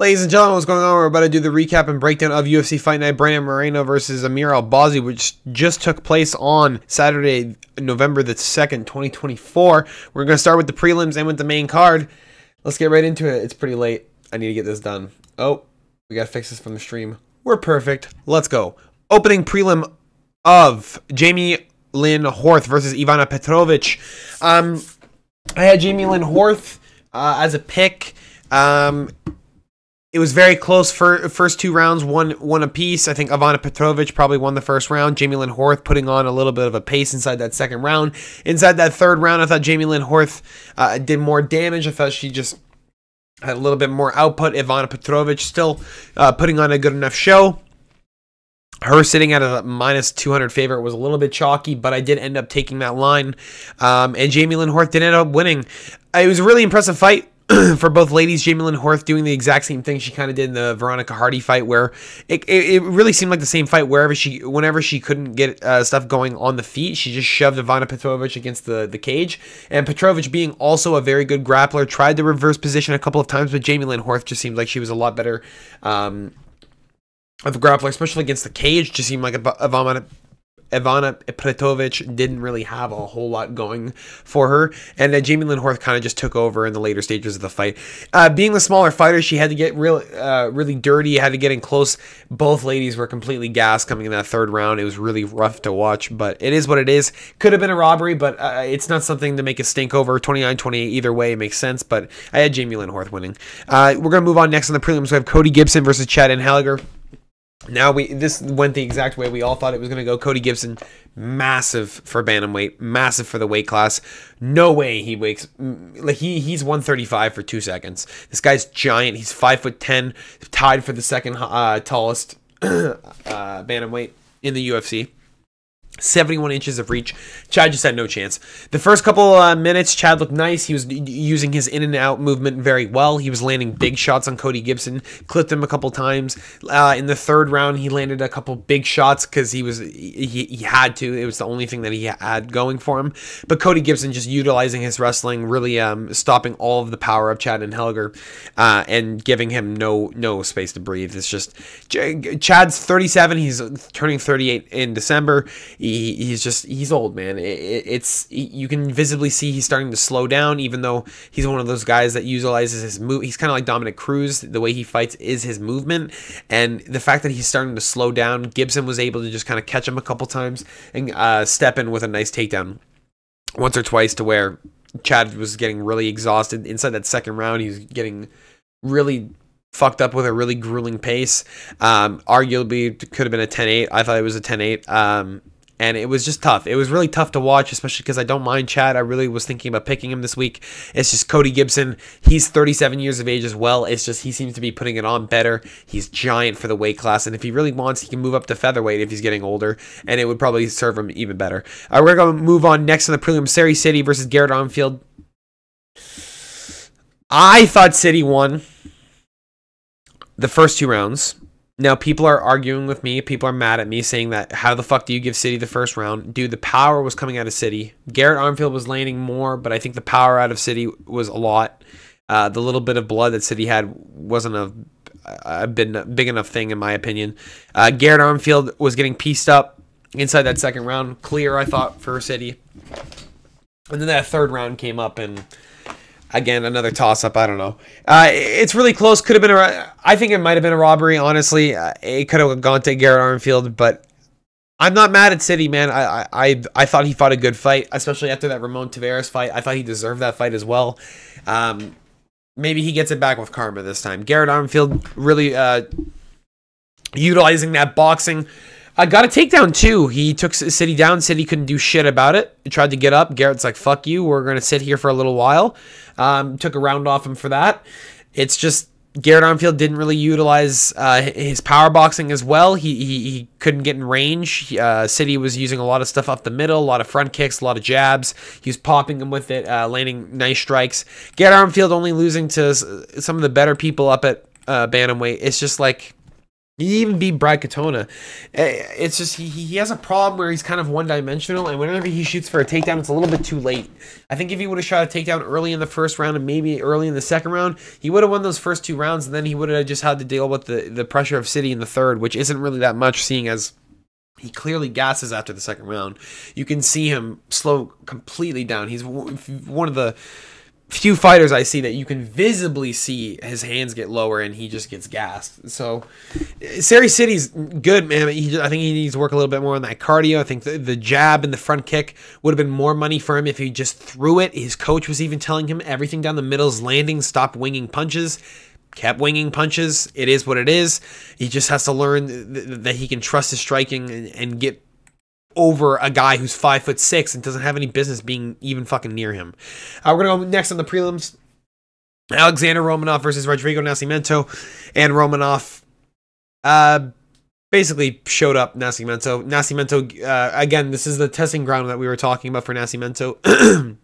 Ladies and gentlemen, what's going on? We're about to do the recap and breakdown of UFC Fight Night Brandon Moreno versus Amir Albazi, which just took place on Saturday, November the 2nd, 2024. We're going to start with the prelims and with the main card. Let's get right into it. It's pretty late. I need to get this done. Oh, we got to fix this from the stream. We're perfect. Let's go. Opening prelim of Jamie Lynn Horth versus Ivana Petrovic. Um, I had Jamey-Lyn Horth uh, as a pick. Um, it was very close for first two rounds, one one apiece. I think Ivana Petrovic probably won the first round. Jamey-Lyn Horth putting on a little bit of a pace inside that second round. Inside that third round, I thought Jamey-Lyn Horth uh, did more damage. I thought she just had a little bit more output. Ivana Petrovic still uh, putting on a good enough show. Her sitting at a minus 200 favorite was a little bit chalky, but I did end up taking that line. Um, and Jamey-Lyn Horth did end up winning. It was a really impressive fight. for both ladies, Jamey-Lyn Horth doing the exact same thing she kind of did in the Veronica Hardy fight, where it, it, it, really seemed like the same fight. Wherever she, whenever she couldn't get uh, stuff going on the feet, she just shoved Ivana Petrovic against the the cage. And Petrovic, being also a very good grappler, tried the reverse position a couple of times, but Jamey-Lyn Horth just seemed like she was a lot better. Um, of a grappler, especially against the cage, just seemed like Ivana Ivana Petrovic didn't really have a whole lot going for her, and Jamey-Lyn Horth kind of just took over in the later stages of the fight. Uh, being the smaller fighter, she had to get real, uh, really dirty, had to get in close. Both ladies were completely gassed coming in that third round. It was really rough to watch, but it is what it is. Could have been a robbery, but uh, it's not something to make a stink over. 29-28 either way, it makes sense, but I had Jamey-Lyn Horth winning. Uh, we're going to move on next on the prelims. We have Cody Gibson versus Chad Anheliger. Now we this went the exact way we all thought it was going to go. Cody Gibson, massive for bantamweight, massive for the weight class. No way he wakes like he he's 135 for two seconds. This guy's giant. He's five foot ten, tied for the second uh, tallest uh, bantamweight in the UFC. 71 inches of reach. Chad just had no chance. The first couple uh, minutes, Chad looked nice. He was using his in and out movement very well. He was landing big shots on Cody Gibson, clipped him a couple times. Uh, in the third round, he landed a couple big shots because he was he, he had to. It was the only thing that he had going for him. But Cody Gibson just utilizing his wrestling, really um, stopping all of the power of Chad Anheliger uh, and giving him no no space to breathe. It's just Chad's 37. He's turning 38 in December. He, he's just he's old, man. It, it's you can visibly see he's starting to slow down, even though he's one of those guys that utilizes his move. He's kind of like Dominick Cruz. The way he fights is his movement, and the fact that he's starting to slow down. Gibson was able to just kind of catch him a couple times and uh, step in with a nice takedown once or twice to where Chad was getting really exhausted inside that second round. He was getting really fucked up with a really grueling pace. Um, arguably could have been a 10-8. I thought it was a 10-8. Um, and it was just tough. It was really tough to watch, especially because I don't mind Chad. I really was thinking about picking him this week. It's just Cody Gibson. He's 37 years of age as well. It's just he seems to be putting it on better. He's giant for the weight class, and if he really wants, he can move up to featherweight if he's getting older, and it would probably serve him even better. All right, we're gonna move on next in the prelim: Serhiy Sidey versus Garrett Armfield. I thought Sidey won the first two rounds. Now, people are arguing with me. People are mad at me, saying that how the fuck do you give Sidey the first round? Dude, the power was coming out of Sidey. Garrett Armfield was landing more, but I think the power out of Sidey was a lot. Uh, the little bit of blood that Sidey had wasn't a, a big enough thing, in my opinion. Uh, Garrett Armfield was getting pieced up inside that second round. Clear, I thought, for Sidey. And then that third round came up, and Again, another toss up. I don't know. Uh, it's really close. Could have been a. I think it might have been a robbery. Honestly, uh, it could have gone to Garrett Armfield, but I'm not mad at Sidey, man. I, I I thought he fought a good fight, especially after that Ramon Taveras fight. I thought he deserved that fight as well. Um, maybe he gets it back with karma this time. Garrett Armfield really uh, utilizing that boxing I got a takedown too. He took Sidey down. Sidey couldn't do shit about it. He tried to get up. Garrett's like, "Fuck you. We're gonna sit here for a little while." Um, took a round off him for that. It's just Garrett Armfield didn't really utilize uh, his power boxing as well. He, he, he couldn't get in range. Uh, Sidey was using a lot of stuff up the middle, a lot of front kicks, a lot of jabs. He was popping them with it, uh, landing nice strikes. Garrett Armfield only losing to some of the better people up at uh, bantamweight. It's just like He even beat Brad Katona. Eh, It's just he, he has a problem where he's kind of one dimensional, and whenever he shoots for a takedown, it's a little bit too late. I think if he would have shot a takedown early in the first round and maybe early in the second round, he would have won those first two rounds, and then he would have just had to deal with the, the pressure of Sidey in the third, which isn't really that much, seeing as he clearly gasses after the second round. You can see him slow completely down. He's one of the few fighters I see that you can visibly see his hands get lower and he just gets gassed. So, Serhiy Sidey's good, man. He, I think he needs to work a little bit more on that cardio. I think the, the jab and the front kick would have been more money for him if he just threw it. His coach was even telling him everything down the middle is landing, stop winging punches. Kept winging punches. It is what it is. He just has to learn th- th- that he can trust his striking and, and get over a guy who's five foot six and doesn't have any business being even fucking near him. Uh, we're gonna go next on the prelims. Alexander Romanov versus Rodrigo Nascimento, and Romanov, uh, basically showed up Nascimento. Nascimento, uh, again, this is the testing ground that we were talking about for Nascimento.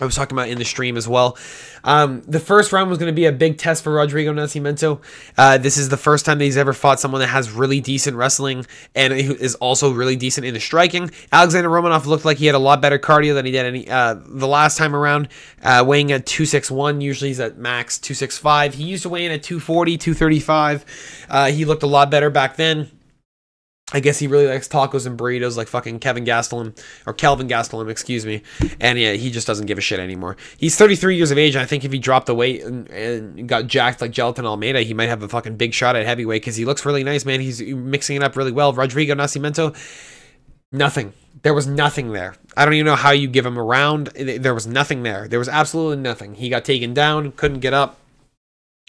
I was talking about in the stream as well. Um, the first round was going to be a big test for Rodrigo Nascimento. Uh, this is the first time that he's ever fought someone that has really decent wrestling and is also really decent in the striking. Alexander Romanov looked like he had a lot better cardio than he did any uh, the last time around, uh, weighing at 261. Usually he's at max 265. He used to weigh in at 240, 235. Uh, he looked a lot better back then. I guess he really likes tacos and burritos like fucking Kevin Gastelum or Kelvin Gastelum, excuse me. And yeah, he just doesn't give a shit anymore. He's 33 years of age. And I think if he dropped the weight and, and got jacked like Jailton Almeida, he might have a fucking big shot at heavyweight because he looks really nice, man. He's mixing it up really well. Rodrigo Nascimento, nothing. There was nothing there. I don't even know how you give him a round. There was nothing there. There was absolutely nothing. He got taken down, couldn't get up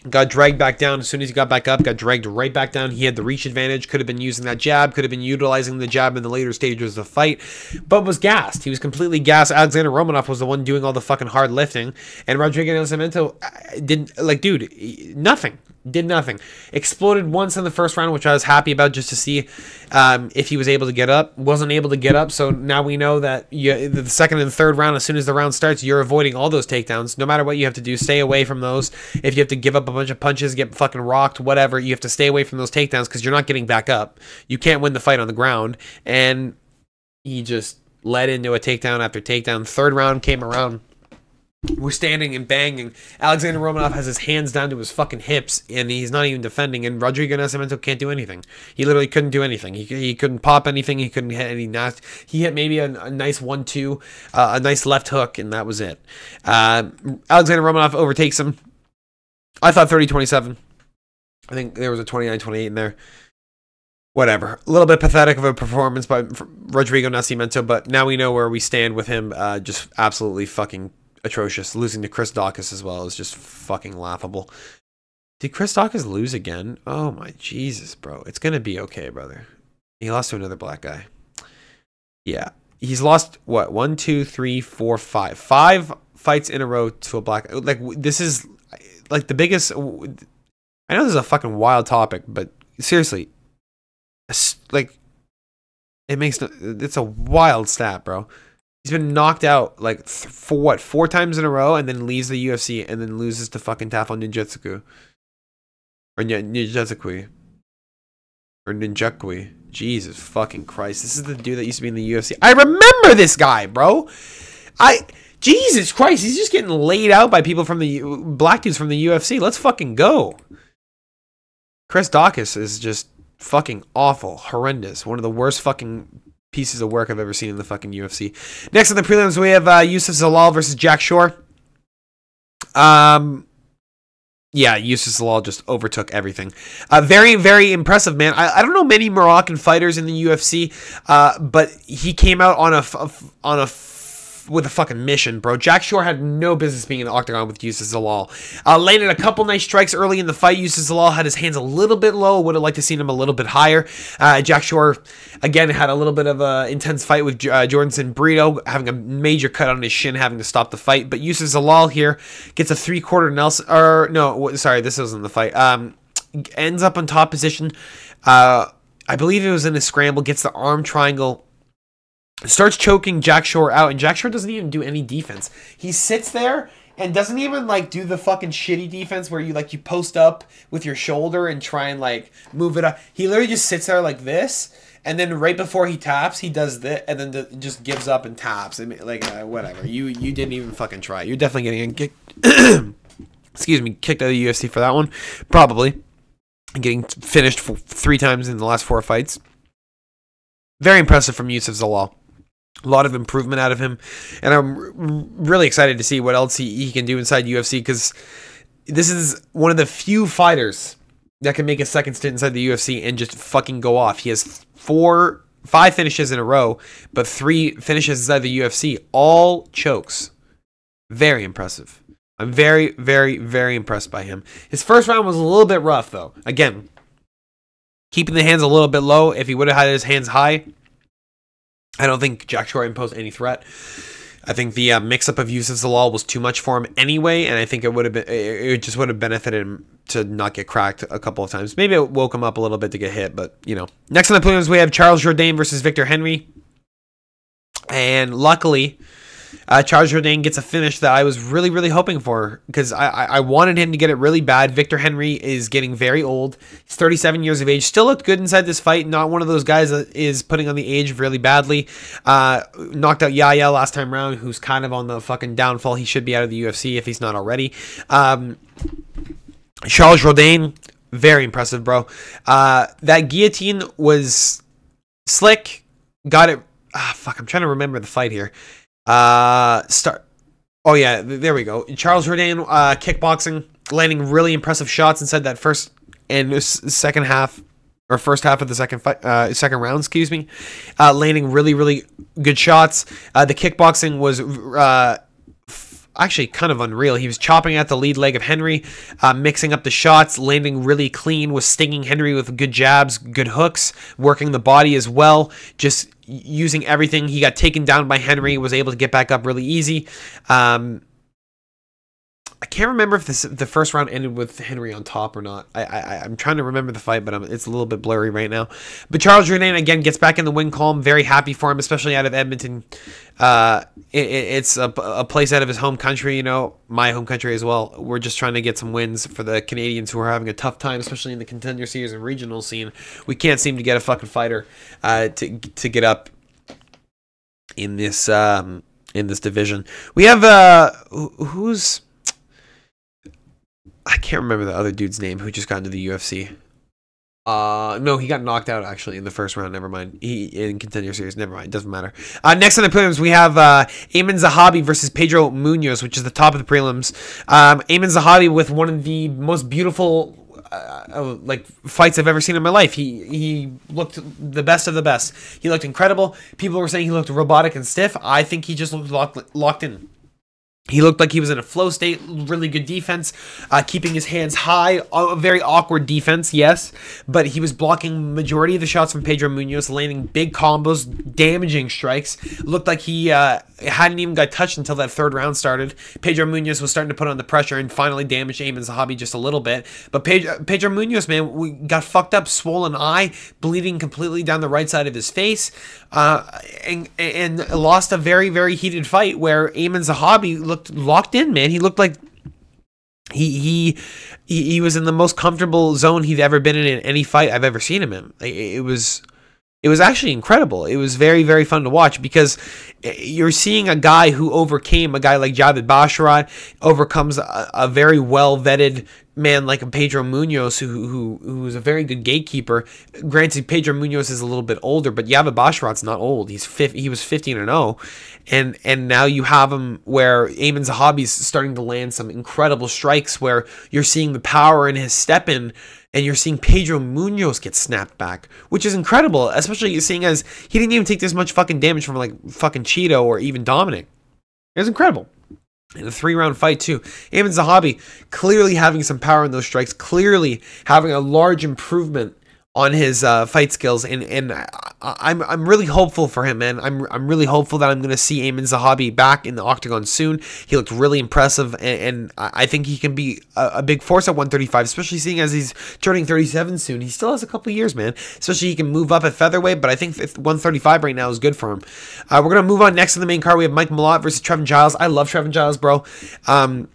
got dragged back down. As soon as he got back up got dragged right back down. He had the reach advantage could have been using that jab could have been utilizing the jab in the later stages of the fight but was gassed. He was completely gassed. Alexander romanov was the one doing all the fucking hard lifting and rodrigo nascimento uh, didn't like dude nothing did nothing. Exploded once in the first round which i was happy about just to see um, if he was able to get up. Wasn't able to get up so now we know that you, the second and third round as soon as the round starts you're avoiding all those takedowns. No matter what you have to do stay away from those. If you have to give up a bunch of punches get fucking rocked whatever you have to stay away from those takedowns because you're not getting back up. You can't win the fight on the ground. And he just led into a takedown after takedown. Third round came around we're standing and banging. Alexander Romanov has his hands down to his fucking hips, and he's not even defending. And Rodrigo Nascimento can't do anything. He literally couldn't do anything. He, he couldn't pop anything. He couldn't hit any. He hit maybe a, a nice one-two, uh, a nice left hook, and that was it. Uh, Alexander Romanov overtakes him. I thought 30-27. I think there was a 29-28 in there. Whatever. A little bit pathetic of a performance by Rodrigo Nascimento, but now we know where we stand with him. Uh, just absolutely fucking atrocious. Losing to Chris Daukaus as well is just fucking laughable. Did Chris Daukaus lose again? Oh my Jesus, bro. It's gonna be okay, brother. He lost to another black guy. Yeah. He's lost what one, two, three, four, five. Five fights in a row to a black like this is like the biggest I know this is a fucking wild topic, but seriously, like it makes no, it's a wild stat, bro. He's been knocked out like for what four times in a row, and then leaves the UFC, and then loses to fucking Tafo Ninjutsu or Ninjutsu or Ninjakui. Jesus fucking Christ! This is the dude that used to be in the UFC. I remember this guy, bro. I Jesus Christ, he's just getting laid out by people from the black dudes from the UFC. Let's fucking go. Chris Daukaus is just fucking awful, horrendous, one of the worst fucking pieces of work I've ever seen in the fucking UFC. Next on the prelims, we have uh, Youssef Zalal versus Jack Shore. Um, yeah, Youssef Zalal just overtook everything. Uh, very, very impressive, man. I, I don't know many Moroccan fighters in the UFC, uh, but he came out on a on a with a fucking mission, bro. Jack Shore had no business being in the octagon with Youssef Zalal. Uh, landed a couple nice strikes early in the fight. Youssef Zalal had his hands a little bit low. Would have liked to seen him a little bit higher. Uh, Jack Shore, again, had a little bit of an intense fight with uh, Jordan Brito, having a major cut on his shin, having to stop the fight. But Youssef Zalal here gets a three quarter Nelson, or no, sorry, this wasn't the fight. Um, ends up on top position. Uh, I believe it was in a scramble, gets the arm triangle starts choking Jack Shore out, and Jack Shore doesn't even do any defense. He sits there and doesn't even like do the fucking shitty defense where you like you post up with your shoulder and try and like move it up. He literally just sits there like this, and then right before he taps, he does this, and then the, just gives up and taps. and like uh, whatever. You you didn't even fucking try. You're definitely getting kicked. excuse me, kicked out of the UFC for that one, probably. Getting finished three times in the last four fights. Very impressive from Youssef Zalal a lot of improvement out of him, and I'm really excited to see what else he, he can do inside UFC because this is one of the few fighters that can make a second stint inside the UFC and just fucking go off. He has four, five finishes in a row, but three finishes inside the UFC, all chokes. Very impressive. I'm very, very, very impressed by him. His first round was a little bit rough, though. Again, keeping the hands a little bit low. If he would have had his hands high, I don't think Jack Shore imposed any threat. I think the uh, mix-up of Youssef Zalal was too much for him anyway, and I think it would have been it just would have benefited him to not get cracked a couple of times. Maybe it woke him up a little bit to get hit, but you know. Next on the prelims, we have Charles Jourdain versus Victor Henry, and luckily, uh, Charles Jourdain gets a finish that I was really, really hoping for because I, I, wanted him to get it really bad. Victor Henry is getting very old. He's 37 years of age. Still looked good inside this fight. Not one of those guys that is putting on the age really badly. Uh, knocked out Yaya last time round, who's kind of on the fucking downfall. He should be out of the UFC if he's not already. Um, Charles Jourdain, very impressive, bro. Uh, that guillotine was slick. Got it. Ah, fuck, I'm trying to remember the fight here. Uh, start. Oh yeah, there we go. Charles Jourdain, uh, kickboxing, landing really impressive shots inside that first and second half or first half of the second fight, uh, second round, excuse me, uh, landing really, really good shots. Uh, the kickboxing was uh, actually kind of unreal. He was chopping at the lead leg of Henry, uh, mixing up the shots, landing really clean, was stinging Henry with good jabs, good hooks, working the body as well, just using everything. He got taken down by Henry, was able to get back up really easy. Um, I can't remember if this, the first round ended with Henry on top or not. I, I am trying to remember the fight, but I'm, it's a little bit blurry right now. But Charles Jourdain again gets back in the win column. Very happy for him, especially out of Edmonton. Uh, it, it's a, a place out of his home country. You know, my home country as well. We're just trying to get some wins for the Canadians who are having a tough time, especially in the contender series and regional scene. We can't seem to get a fucking fighter uh, to to get up in this um, in this division. We have uh, who's I can't remember the other dude's name who just got into the UFC. Uh, no, he got knocked out actually in the first round. Never mind. He in contender series. Never mind. Doesn't matter. Uh, next on the prelims, we have uh, Aiemann Zahabi versus Pedro Munhoz, which is the top of the prelims. Um, Aiemann Zahabi with one of the most beautiful uh, uh, like fights I've ever seen in my life. He he looked the best of the best. He looked incredible. People were saying he looked robotic and stiff. I think he just looked locked locked in. He looked like he was in a flow state, really good defense, uh, keeping his hands high. A very awkward defense, yes, but he was blocking majority of the shots from Pedro Munhoz, landing big combos, damaging strikes. Looked like he uh, hadn't even got touched until that third round started. Pedro Munhoz was starting to put on the pressure and finally damaged Aiemann Zahabi just a little bit. But Pedro, Pedro Munhoz, man, we got fucked up, swollen eye, bleeding completely down the right side of his face, uh, and, and lost a very, very heated fight where Aiemann Zahabi looked looked locked in, man. He looked like he he he, was in the most comfortable zone he'd ever been in in any fight I've ever seen him in. It was it was actually incredible. It was very very fun to watch because eh, you're seeing a guy who overcame a guy like Javid Basharat, overcomes a, a very well vetted man like Pedro Munhoz, who who who's a very good gatekeeper. Granted, Pedro Munhoz is a little bit older, but Javid Basharat's not old. He's fifth, he was 15 and 0, and and now you have him where Aiemann Zahabi's starting to land some incredible strikes where you're seeing the power in his step in. And you're seeing Pedro Munhoz get snapped back, which is incredible, especially seeing as he didn't even take this much fucking damage from like fucking Chito or even Dominic. It was incredible in a three round fight too. Aiemann Zahabi clearly having some power in those strikes, clearly having a large improvement on his uh, fight skills, and and I'm I'm really hopeful for him, man. I'm I'm really hopeful that I'm going to see Aiemann Zahabi back in the octagon soon. He looked really impressive, and, and I think he can be a, a, big force at 135, especially seeing as he's turning 37 soon. He still has a couple years, man. Especially he can move up at featherweight, but I think 135 right now is good for him. Uh, we're gonna move on next in the main card. We have Mike Malott versus Trevin Giles. I love Trevin Giles, bro. Um,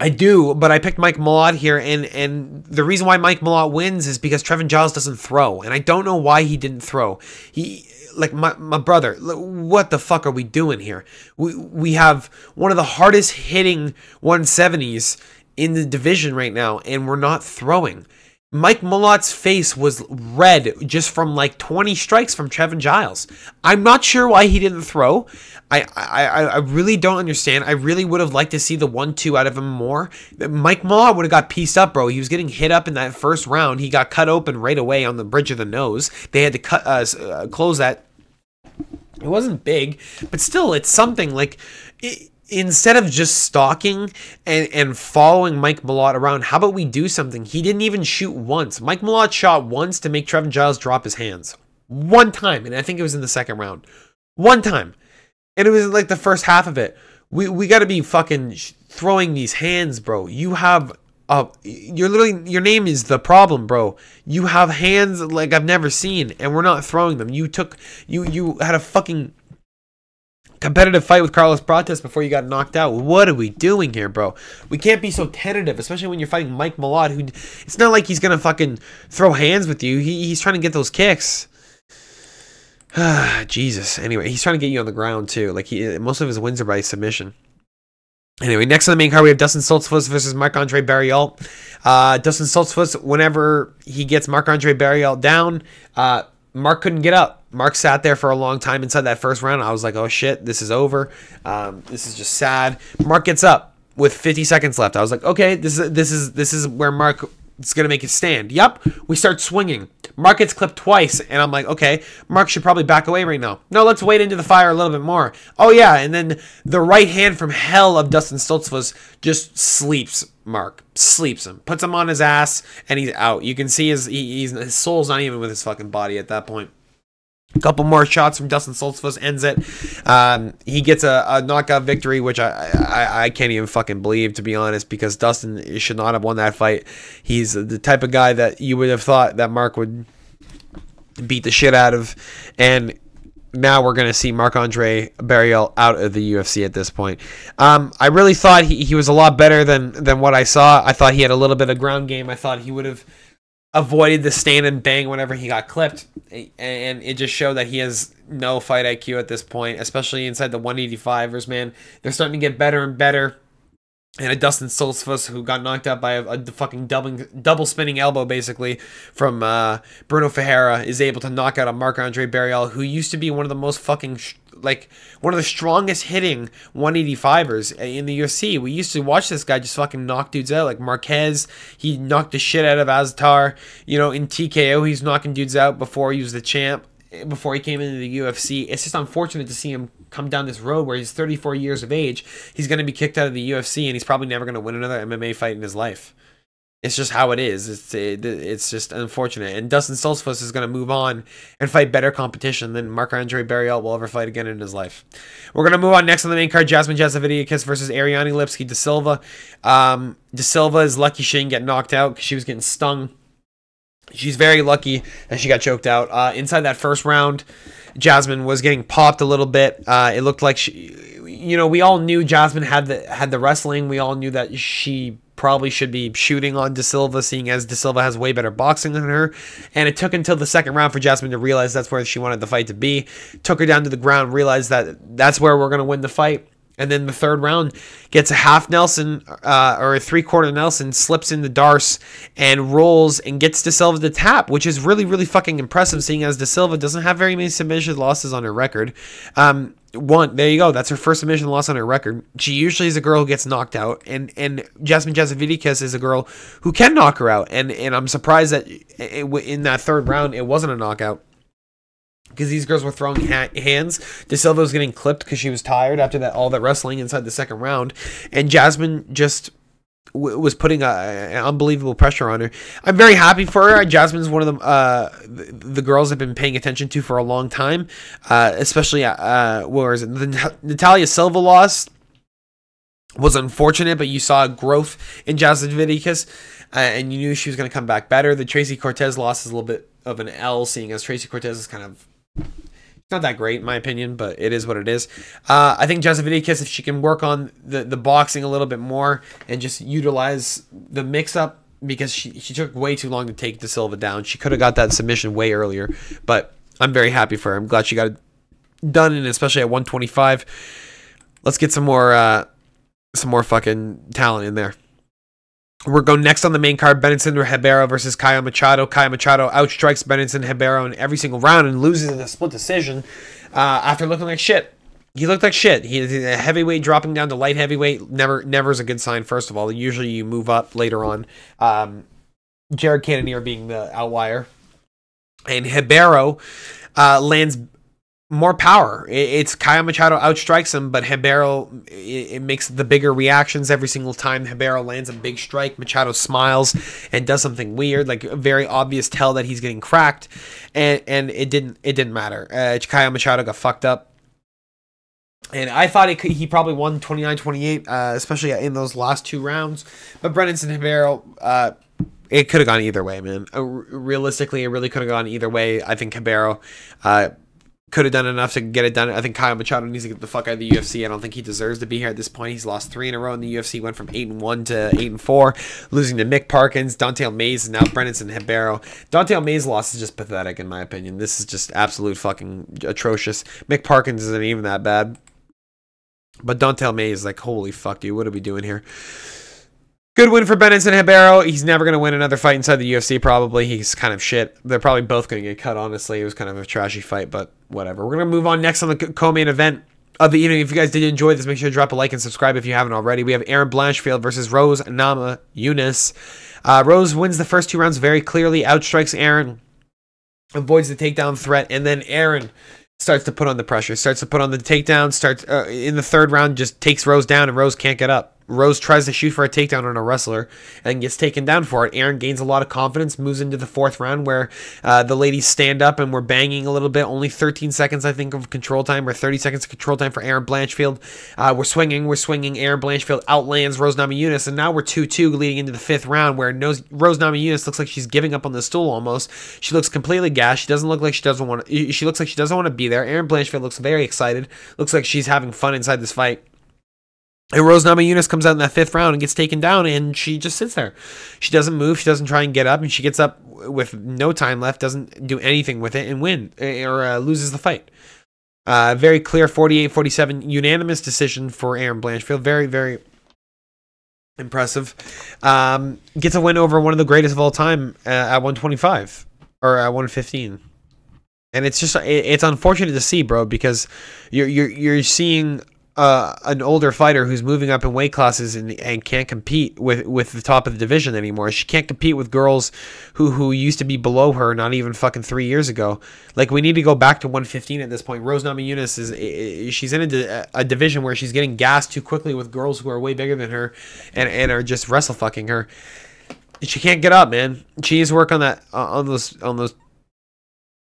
I do, but I picked Mike Malott here, and and the reason why Mike Malott wins is because Trevin Giles doesn't throw, and I don't know why he didn't throw. He like my, my brother, what the fuck are we doing here? We we have one of the hardest hitting 170s in the division right now, and we're not throwing. Mike Malott's face was red just from like 20 strikes from Trevin Giles. I'm not sure why he didn't throw. I, I, I really don't understand. I really would have liked to see the one two out of him more. Mike Malott would have got pieced up, bro. He was getting hit up in that first round. He got cut open right away on the bridge of the nose. They had to cut uh, uh close that. It wasn't big, but still, it's something like. It, instead of just stalking and, and following Mike Malott around, how about we do something? He didn't even shoot once. Mike Malott shot once to make Trevin Giles drop his hands. One time, and I think it was in the second round. One time. And it was like the first half of it. We we got to be fucking throwing these hands, bro. You have uh, you're literally your name is the problem, bro. You have hands like I've never seen, and we're not throwing them. You took you you had a fucking competitive fight with Carlos Prates before you got knocked out. What are we doing here, bro? We can't be so tentative, especially when you're fighting Mike Malott, who it's not like he's gonna fucking throw hands with you. He, he's trying to get those kicks. Jesus. Anyway, he's trying to get you on the ground too. Like he, most of his wins are by submission. Anyway, next on the main card, we have Dustin Stoltzfus versus Marc Andre Barriault. Uh, Dustin Stoltzfus, whenever he gets Marc Andre Barriault down, uh, Mark couldn't get up. Mark sat there for a long time inside that first round. I was like, oh shit, this is over. Um, this is just sad. Mark gets up with 50 seconds left. I was like, okay, this is this is this is where Mark is gonna make it stand. Yep. We start swinging. Mark gets clipped twice, and I'm like, okay, Mark should probably back away right now. No, let's wait into the fire a little bit more. Oh yeah, and then the right hand from hell of Dustin Stoltzfus just sleeps Mark, sleeps him, puts him on his ass, and he's out. You can see his he, his soul's not even with his fucking body at that point. Couple more shots from Dustin Stoltzfus ends it. Um, he gets a, a, knockout victory, which I, I I can't even fucking believe to be honest, because Dustin should not have won that fight. He's the type of guy that you would have thought that Mark would beat the shit out of, and now we're going to see Marc Andre Barriault out of the UFC at this point. Um, I really thought he, he was a lot better than than what I saw. I thought he had a little bit of ground game. I thought he would have avoided the stand and bang whenever he got clipped, and it just showed that he has no fight IQ at this point, especially inside the 185ers. Man, they're starting to get better and better. And a Dustin Stoltzfus who got knocked out by a, a fucking double, double spinning elbow, basically, from uh, Bruno Ferreira, is able to knock out a Marc Andre Barriault, who used to be one of the most fucking like one of the strongest hitting 185ers in the UFC. We used to watch this guy just fucking knock dudes out, like Marquez. He knocked the shit out of Azaitar. You know, in TKO, he's knocking dudes out before he was the champ, before he came into the UFC. It's just unfortunate to see him come down this road where he's 34 years of age. He's going to be kicked out of the UFC, and he's probably never going to win another MMA fight in his life. It's just how it is. It's it, it's just unfortunate. And Dustin Stoltzfus is going to move on and fight better competition than Marc Andre Barriault will ever fight again in his life. We're going to move on next on the main card: Jasmine Jasudavicius versus Ariane Lipski De Silva. Um, De Silva is lucky she didn't get knocked out because she was getting stung. She's very lucky that she got choked out. Uh, inside that first round, Jasmine was getting popped a little bit. Uh, it looked like she, you know, we all knew Jasmine had the had the wrestling. We all knew that she probably should be shooting on De Silva, seeing as De Silva has way better boxing than her. And it took until the second round for Jasmine to realize that's where she wanted the fight to be. Took her down to the ground, realized that that's where we're going to win the fight. And then the third round gets a half Nelson uh, or a three quarter Nelson, slips in the Darce and rolls and gets De Silva to tap, which is really, really fucking impressive, seeing as De Silva doesn't have very many submission losses on her record. Um, one, there you go. That's her first submission loss on her record. She usually is a girl who gets knocked out, and and Jasmine Jasudavicius is a girl who can knock her out. And and I'm surprised that it, in that third round it wasn't a knockout because these girls were throwing ha- hands. De Silva was getting clipped because she was tired after that all that wrestling inside the second round, and Jasmine just was putting a, an unbelievable pressure on her. I'm very happy for her. Jasmine's one of the uh, the, the girls I've been paying attention to for a long time, uh, especially uh, where is it? The Natalia Silva loss was unfortunate, but you saw growth in Jasmine Vidikas, uh, and you knew she was going to come back better. The Tracy Cortez loss is a little bit of an L, seeing as Tracy Cortez is kind of not that great in my opinion, but it is what it is. Uh, I think Jasudavicius, if she can work on the, the boxing a little bit more and just utilize the mix up because she, she took way too long to take De Silva down. She could have got that submission way earlier, but I'm very happy for her. I'm glad she got it done, and especially at 125. Let's get some more uh, some more fucking talent in there. We're going next on the main card. Brendson Ribeiro versus Caio Machado. Caio Machado outstrikes Brendson Ribeiro in every single round and loses in a split decision uh, after looking like shit. He looked like shit. He's a heavyweight dropping down to light heavyweight. Never, never is a good sign. First of all, usually you move up later on. Um, Jared Cannonier being the outlier, and Ribeiro uh, lands more power. It's Caio Machado outstrikes him, but Ribeiro it, makes the bigger reactions every single time Ribeiro lands a big strike. Machado smiles and does something weird, like a very obvious tell that he's getting cracked, and and it didn't it didn't matter. Uh, Caio Machado got fucked up. And I thought could, he probably won 29-28, uh, especially in those last two rounds. But Brendson Ribeiro, uh, it could have gone either way, man. Uh, realistically, it really could have gone either way. I think Ribeiro uh, could have done enough to get it done. I think Caio Machado needs to get the fuck out of the UFC. I don't think he deserves to be here at this point. He's lost three in a row in the UFC. Went from eight and one to eight and four, losing to Mick Parkins, Dante Mayes, and now Brendson Ribeiro. Dante Mayes' loss is just pathetic in my opinion. This is just absolute fucking atrocious. Mick Parkins isn't even that bad, but Dante Mayes is like, holy fuck, dude, what are we doing here? Good win for Brendson Ribeiro. He's never going to win another fight inside the UFC, probably. He's kind of shit. They're probably both going to get cut, honestly. It was kind of a trashy fight, but whatever. We're going to move on next on the co main event of the evening. If you guys did enjoy this, make sure to drop a like and subscribe if you haven't already. We have Erin Blanchfield versus Rose Namajunas. Uh, Rose wins the first two rounds very clearly, outstrikes Erin, avoids the takedown threat, and then Erin starts to put on the pressure, starts to put on the takedown, starts uh, in the third round, just takes Rose down, and Rose can't get up. Rose tries to shoot for a takedown on a wrestler and gets taken down for it. Erin gains a lot of confidence, moves into the fourth round where uh, the ladies stand up and we're banging a little bit. Only 13 seconds, I think, of control time or 30 seconds of control time for Erin Blanchfield. Uh, we're swinging, we're swinging. Erin Blanchfield outlands Rose Namajunas, and now we're 2 2 leading into the fifth round where Rose Namajunas looks like she's giving up on the stool almost. She looks completely gassed. She doesn't look like she doesn't want she looks like she doesn't want to be there. Erin Blanchfield looks very excited. Looks like she's having fun inside this fight. And Rose Namajunas comes out in that fifth round and gets taken down, and she just sits there. She doesn't move. She doesn't try and get up, and she gets up with no time left, doesn't do anything with it, and win eh, or uh, loses the fight. Uh, very clear 48 47 unanimous decision for Erin Blanchfield. Very, very impressive. Um, gets a win over one of the greatest of all time uh, at 125 or at 115 and it's just it's unfortunate to see, bro, because you're you're you're seeing uh, an older fighter who's moving up in weight classes and, and can't compete with, with the top of the division anymore. She can't compete with girls who, who used to be below her not even fucking three years ago. Like we need to go back to 115 at this point. Rose Namajunas is she's in a, a division where she's getting gassed too quickly with girls who are way bigger than her and, and are just wrestle fucking her. She can't get up, man. She needs to work on that on those on those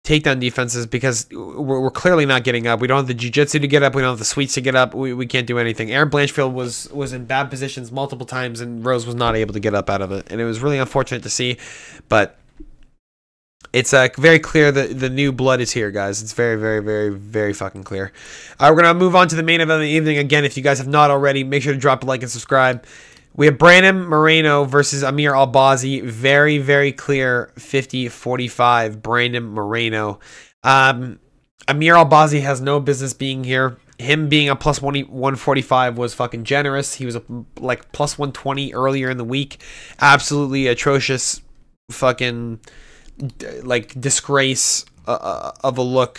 takedown defenses because we're, we're, clearly not getting up. We don't have the jiu-jitsu to get up. We don't have the sweets to get up. We, we can't do anything. Erin Blanchfield was was in bad positions multiple times, and Rose was not able to get up out of it. And it was really unfortunate to see, but it's uh, very clear that the new blood is here, guys. It's very, very, very, very fucking clear. Uh, we're going to move on to the main event of the evening. Again, if you guys have not already, make sure to drop a like and subscribe. We have Brandon Moreno versus Amir Albazi. Very, very clear 50 45. Brandon Moreno. Um, Amir Albazi has no business being here. Him being a plus 145 was fucking generous. He was a, like plus 120 earlier in the week. Absolutely atrocious fucking like disgrace uh, uh of a look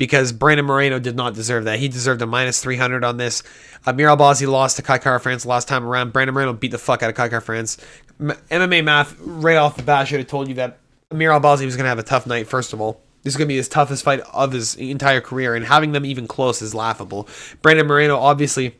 because Brandon Moreno did not deserve that. He deserved a minus 300 on this. Amir Albazi lost to Kai Kara-France last time around. Brandon Moreno beat the fuck out of Kai Kara-France. MMA math right off the bat should have told you that Amir Albazi was going to have a tough night, first of all. This is going to be his toughest fight of his entire career, and having them even close is laughable. Brandon Moreno obviously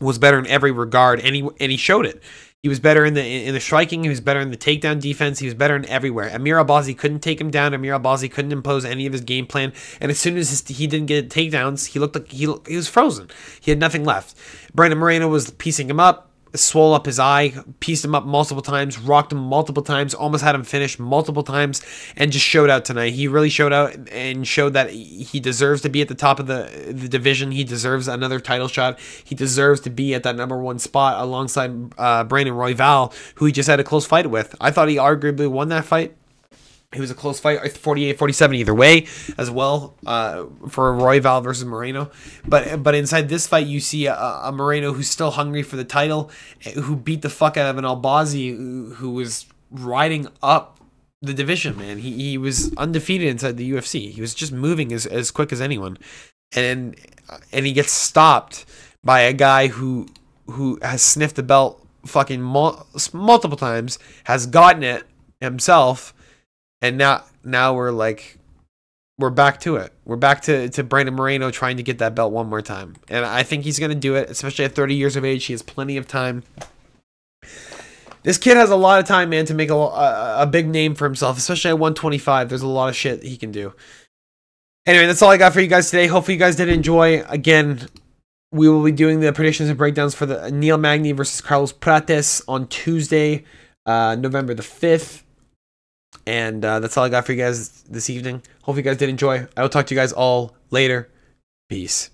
was better in every regard, and he, and he showed it. He was better in the in the striking. He was better in the takedown defense. He was better in everywhere. Amir Albazi couldn't take him down. Amir Albazi couldn't impose any of his game plan. And as soon as his, he didn't get takedowns, he looked like he he was frozen. He had nothing left. Brandon Moreno was piecing him up swole up his eye, pieced him up multiple times, rocked him multiple times, almost had him finished multiple times, and just showed out tonight. He really showed out and showed that he deserves to be at the top of the, the division. He deserves another title shot. He deserves to be at that number one spot alongside uh, Brandon Royval, who he just had a close fight with. I thought he arguably won that fight. It was a close fight, 48-47 either way, as well uh, for Royval versus Moreno. But but inside this fight, you see a, a, Moreno who's still hungry for the title, who beat the fuck out of an Albazi who, who was riding up the division. Man, he he was undefeated inside the UFC. He was just moving as as quick as anyone, and and he gets stopped by a guy who who has sniffed the belt fucking mul- multiple times, has gotten it himself and now now we're like we're back to it. We're back to, to Brandon Moreno trying to get that belt one more time. And I think he's going to do it, especially at 30 years of age. He has plenty of time. This kid has a lot of time, man, to make a, a, a big name for himself, especially at 125. There's a lot of shit he can do. Anyway, that's all I got for you guys today. Hopefully, you guys did enjoy. Again, we will be doing the predictions and breakdowns for the Neil Magny versus Carlos Prates on Tuesday, uh, November the 5th. And uh, that's all I got for you guys this evening. Hope you guys did enjoy. I will talk to you guys all later. Peace.